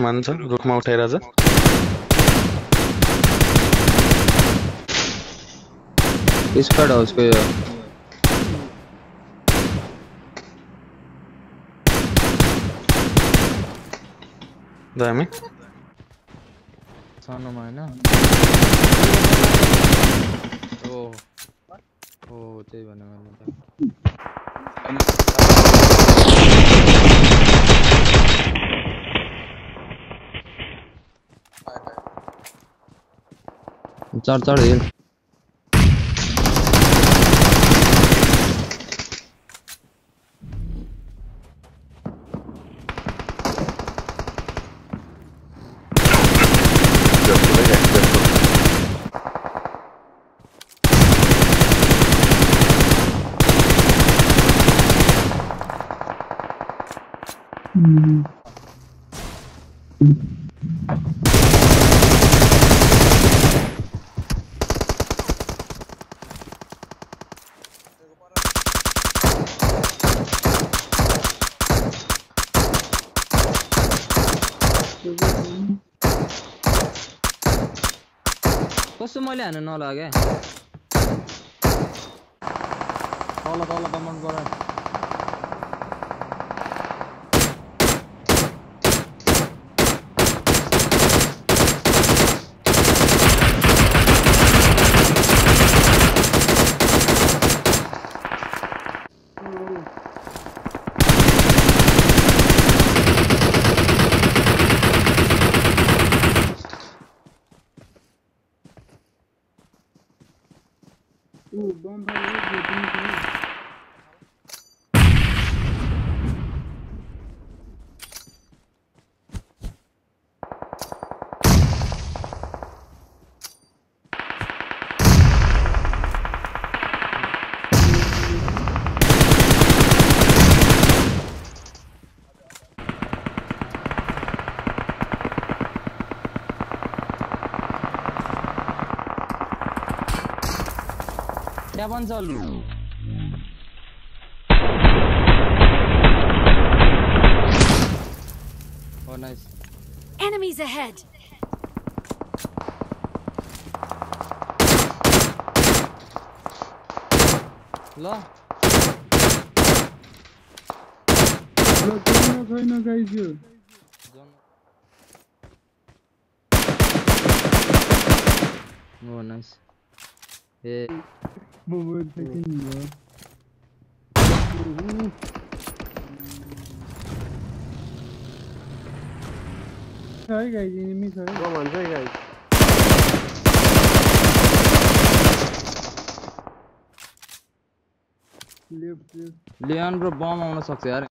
रुखमा छ रुखमा उठाएर जा स्क्वाड हाउसको यो दामी सानोमा होइन ओ ओ त्यही भने मैले चढ चढ हिँड कस्तो मैले हान्नु नल क्या तल तल कमाउनु गराएँ कमान्डबाट one's all. Oh, nice. Enemies ahead. Hello. Oh, nice. Yeah. Second भयो छ है गाइज़ Sorry guys, है भन्छ है on, left guys. Leon bro, bomb on सक्छ यार